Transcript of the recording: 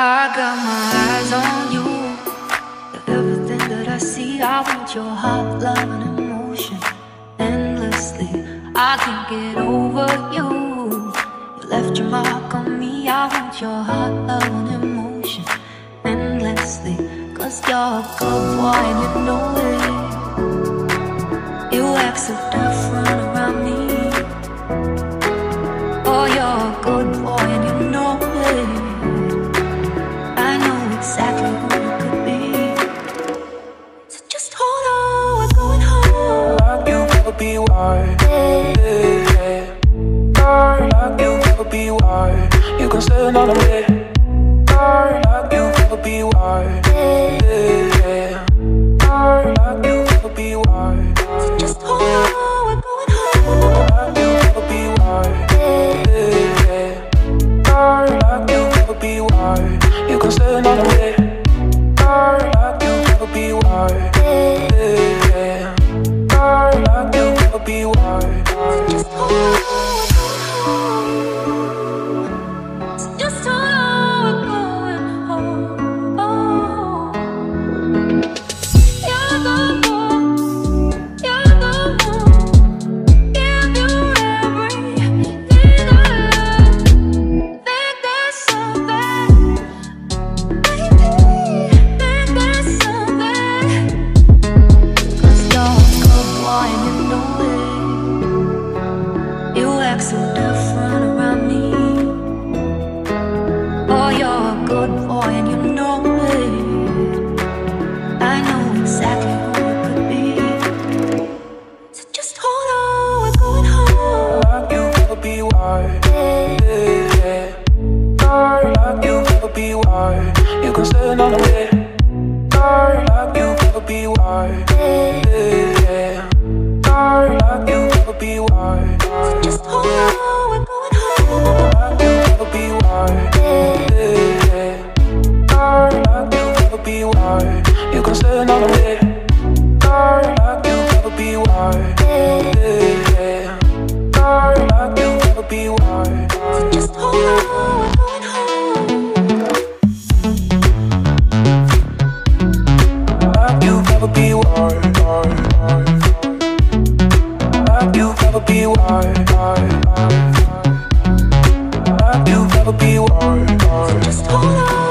I got my eyes on you. Everything that I see, I want your heart, love, and emotion endlessly. I can't get over you. You left your mark on me. I want your heart, love, and emotion endlessly. Cause you're a good boy and you know it. You act so be wide. Yeah. Like you never be wide. You can stand on a bed. Like you never be. Yeah. Like you be. Just hold on, we're going home. Like you never be wide. Yeah. Like you never be wide. You can stand on a bed. Like you never be wide. Yeah. Like you never be wide. Good boy and you know it. I know exactly who you could be. So just hold on, we're going home. You be. Like you be wide. You can stand on a bed. Like you never be wide. Yeah. be why You can say another way Girl, like you never be why yeah. Girl, like you be why so Just hold on, hold on be why, why, why. You've ever be why, why, why. You've ever be why, why. So just hold on.